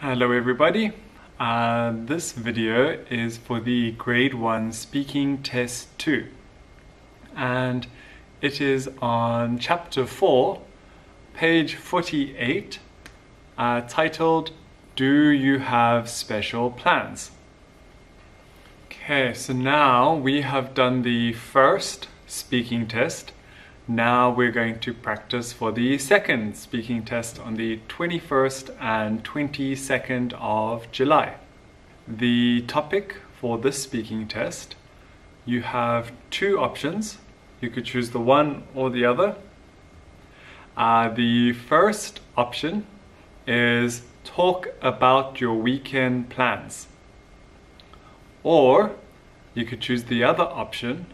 Hello everybody. Uh, this video is for the grade 1 speaking test 2 and it is on chapter 4 page 48 uh, titled Do You Have Special Plans? Okay, so now we have done the first speaking test now we're going to practice for the second speaking test on the 21st and 22nd of July. The topic for this speaking test, you have two options. You could choose the one or the other. Uh, the first option is talk about your weekend plans. Or you could choose the other option,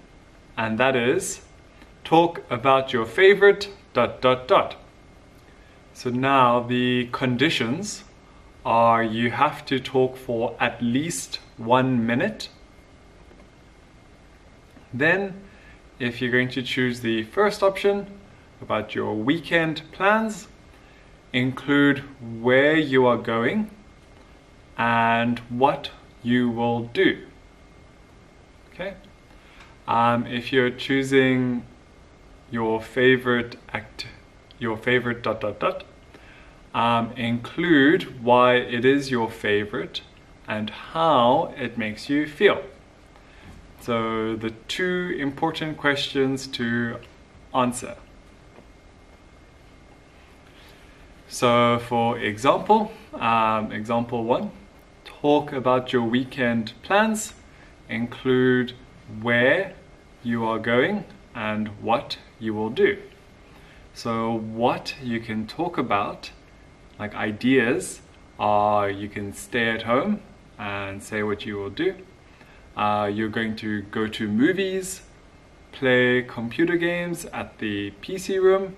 and that is talk about your favorite dot dot dot. So now the conditions are you have to talk for at least one minute. Then if you're going to choose the first option about your weekend plans, include where you are going and what you will do. Okay. Um, if you're choosing your favorite act, your favorite dot dot dot. Um, include why it is your favorite and how it makes you feel. So the two important questions to answer. So for example, um, example one, talk about your weekend plans, include where you are going and what you will do. So what you can talk about, like ideas, are you can stay at home and say what you will do. Uh, you're going to go to movies, play computer games at the PC room,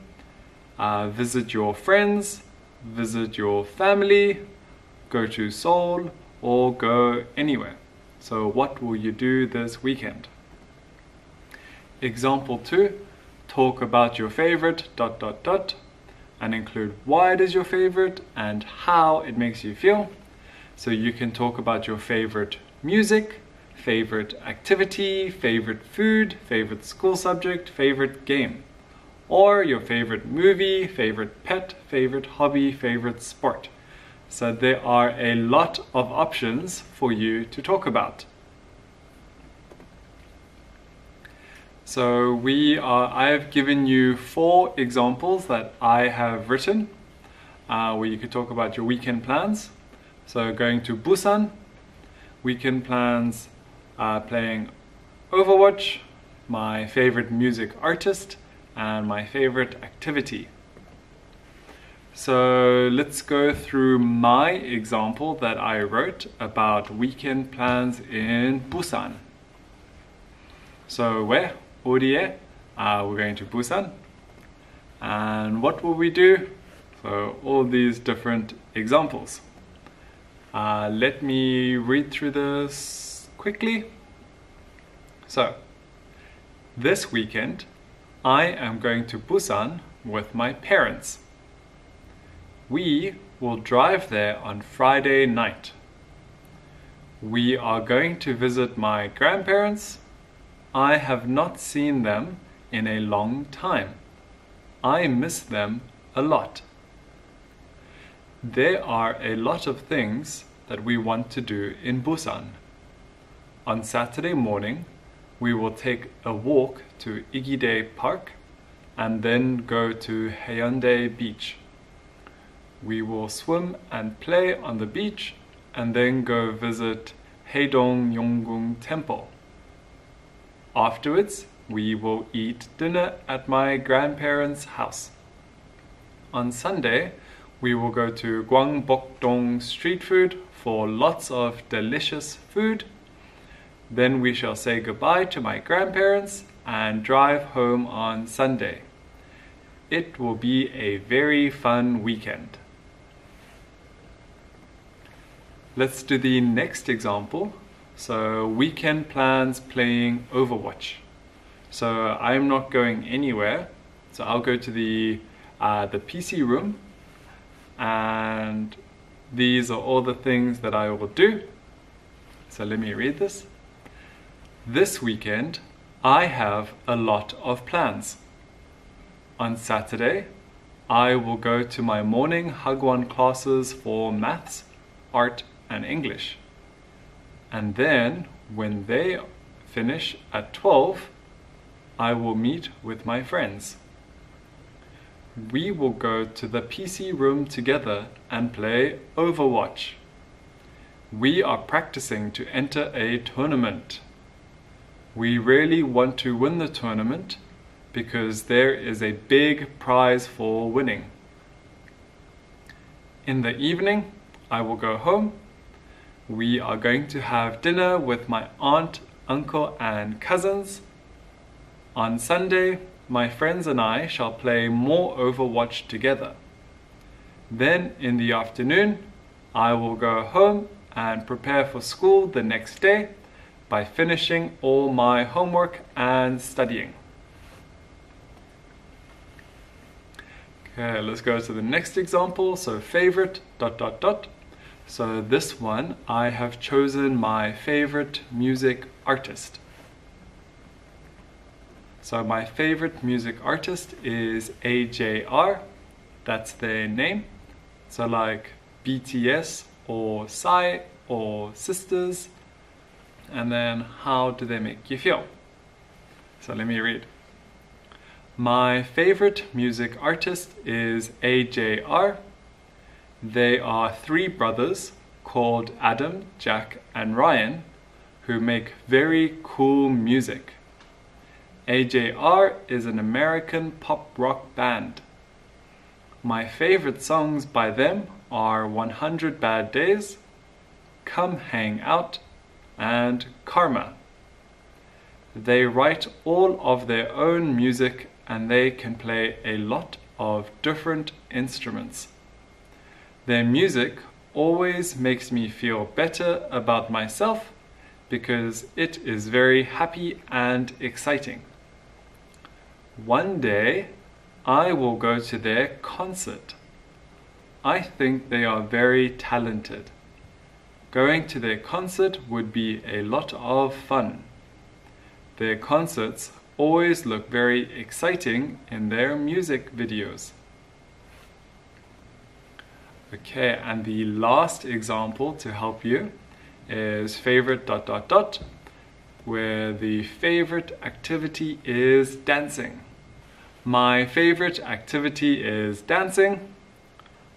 uh, visit your friends, visit your family, go to Seoul, or go anywhere. So what will you do this weekend? Example 2, talk about your favorite dot dot dot and include why it is your favorite and how it makes you feel. So you can talk about your favorite music, favorite activity, favorite food, favorite school subject, favorite game, or your favorite movie, favorite pet, favorite hobby, favorite sport. So there are a lot of options for you to talk about. So we are, I have given you four examples that I have written uh, where you could talk about your weekend plans. So going to Busan, weekend plans, uh, playing Overwatch, my favorite music artist, and my favorite activity. So let's go through my example that I wrote about weekend plans in Busan. So where? ODA, uh, we're going to Busan. And what will we do? So all these different examples. Uh, let me read through this quickly. So, this weekend I am going to Busan with my parents. We will drive there on Friday night. We are going to visit my grandparents I have not seen them in a long time. I miss them a lot. There are a lot of things that we want to do in Busan. On Saturday morning, we will take a walk to Igidae Park and then go to Haeundae Beach. We will swim and play on the beach and then go visit Haedong Yonggung Temple. Afterwards, we will eat dinner at my grandparents' house. On Sunday, we will go to Gwangbokdong street food for lots of delicious food. Then we shall say goodbye to my grandparents and drive home on Sunday. It will be a very fun weekend. Let's do the next example so weekend plans playing Overwatch. So I'm not going anywhere. So I'll go to the uh, the PC room and these are all the things that I will do. So let me read this. This weekend, I have a lot of plans. On Saturday, I will go to my morning Hagwon classes for maths, art, and English. And then, when they finish at 12, I will meet with my friends. We will go to the PC room together and play Overwatch. We are practicing to enter a tournament. We really want to win the tournament because there is a big prize for winning. In the evening, I will go home. We are going to have dinner with my aunt, uncle, and cousins. On Sunday, my friends and I shall play more Overwatch together. Then in the afternoon, I will go home and prepare for school the next day by finishing all my homework and studying. Okay, let's go to the next example. So favorite dot dot dot. So this one, I have chosen my favorite music artist. So my favorite music artist is AJR. That's their name. So like BTS or Psy or Sisters. And then how do they make you feel? So let me read. My favorite music artist is AJR. They are three brothers called Adam, Jack, and Ryan who make very cool music. AJR is an American pop rock band. My favorite songs by them are 100 Bad Days, Come Hang Out, and Karma. They write all of their own music and they can play a lot of different instruments. Their music always makes me feel better about myself because it is very happy and exciting. One day I will go to their concert. I think they are very talented. Going to their concert would be a lot of fun. Their concerts always look very exciting in their music videos. Okay, and the last example to help you is favorite dot dot dot, where the favorite activity is dancing. My favorite activity is dancing.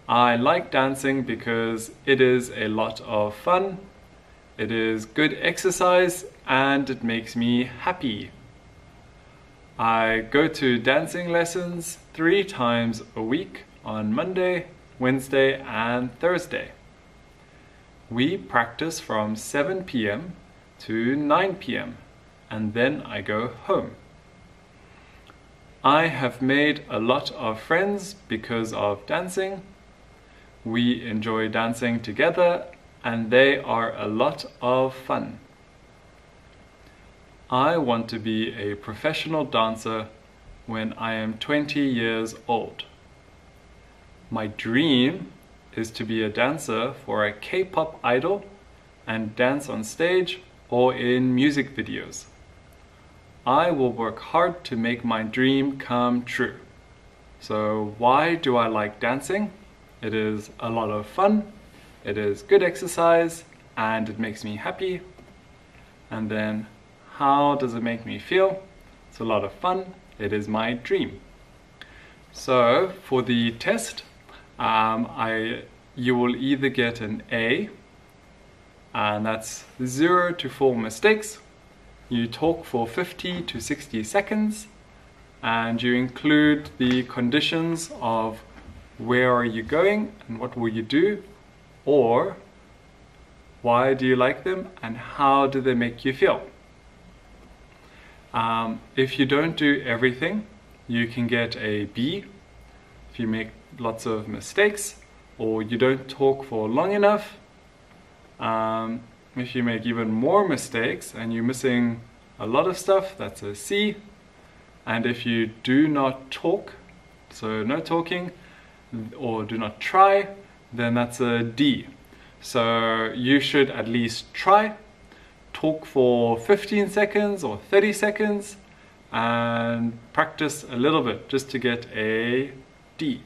I like dancing because it is a lot of fun, it is good exercise, and it makes me happy. I go to dancing lessons three times a week on Monday, Wednesday, and Thursday. We practice from 7 p.m. to 9 p.m. and then I go home. I have made a lot of friends because of dancing. We enjoy dancing together and they are a lot of fun. I want to be a professional dancer when I am 20 years old. My dream is to be a dancer for a K-pop idol and dance on stage or in music videos. I will work hard to make my dream come true. So why do I like dancing? It is a lot of fun, it is good exercise, and it makes me happy. And then how does it make me feel? It's a lot of fun. It is my dream. So for the test, um, I you will either get an A, and that's zero to four mistakes. You talk for 50 to 60 seconds, and you include the conditions of where are you going and what will you do, or why do you like them and how do they make you feel. Um, if you don't do everything, you can get a B if you make lots of mistakes or you don't talk for long enough. Um, if you make even more mistakes and you're missing a lot of stuff, that's a C. And if you do not talk, so no talking, or do not try, then that's a D. So you should at least try, talk for 15 seconds or 30 seconds, and practice a little bit just to get a D.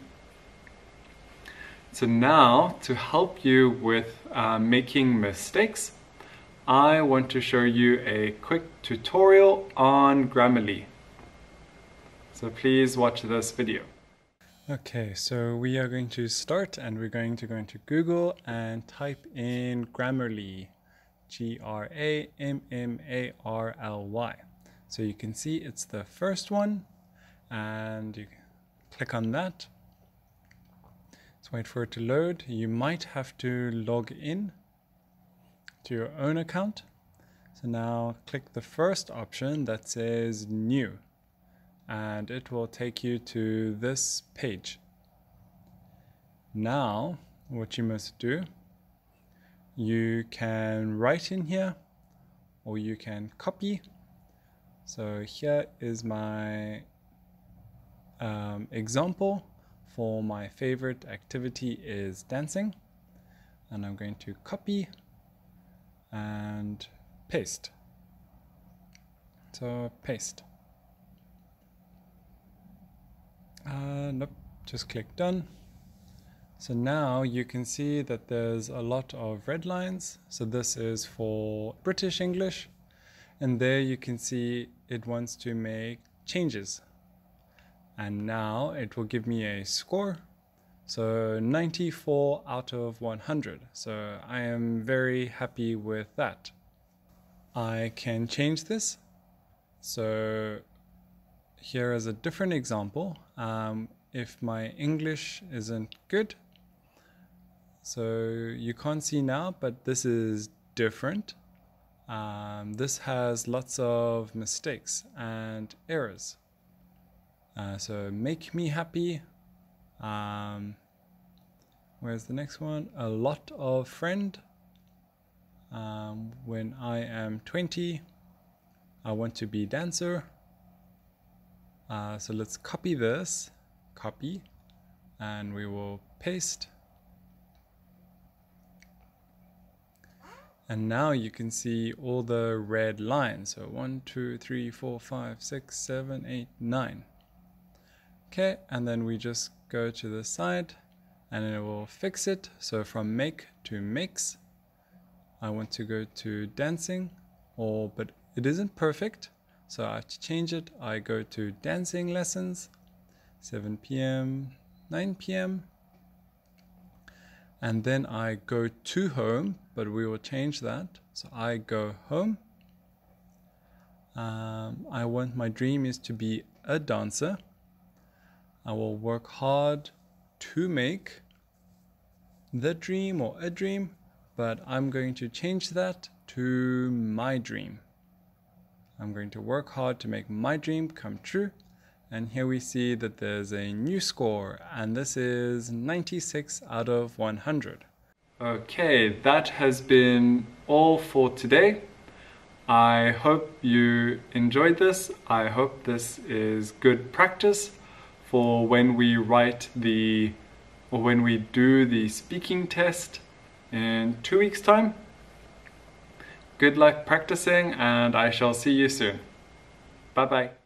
So now, to help you with uh, making mistakes, I want to show you a quick tutorial on Grammarly. So please watch this video. Okay, so we are going to start and we're going to go into Google and type in Grammarly. G-R-A-M-M-A-R-L-Y. So you can see it's the first one and you click on that. Wait for it to load. You might have to log in to your own account. So now click the first option that says new and it will take you to this page. Now, what you must do, you can write in here or you can copy. So here is my um, example for my favorite activity is dancing. And I'm going to copy and paste. So paste. Uh, nope, just click done. So now you can see that there's a lot of red lines. So this is for British English. And there you can see it wants to make changes. And now it will give me a score. So 94 out of 100. So I am very happy with that. I can change this. So here is a different example. Um, if my English isn't good, so you can't see now, but this is different. Um, this has lots of mistakes and errors. Uh, so make me happy. Um, where's the next one? A lot of friend. Um, when I am 20, I want to be dancer. Uh, so let's copy this, copy, and we will paste. And now you can see all the red lines. So one, two, three, four, five, six, seven, eight, nine. Okay, and then we just go to the side and it will fix it. So from make to mix, I want to go to dancing, or but it isn't perfect. So I have to change it. I go to dancing lessons, 7 p.m., 9 p.m. And then I go to home, but we will change that. So I go home. Um, I want my dream is to be a dancer. I will work hard to make the dream or a dream, but I'm going to change that to my dream. I'm going to work hard to make my dream come true. And here we see that there's a new score, and this is 96 out of 100. Okay, that has been all for today. I hope you enjoyed this. I hope this is good practice for when we write the, or when we do the speaking test in two weeks time. Good luck practicing and I shall see you soon. Bye bye.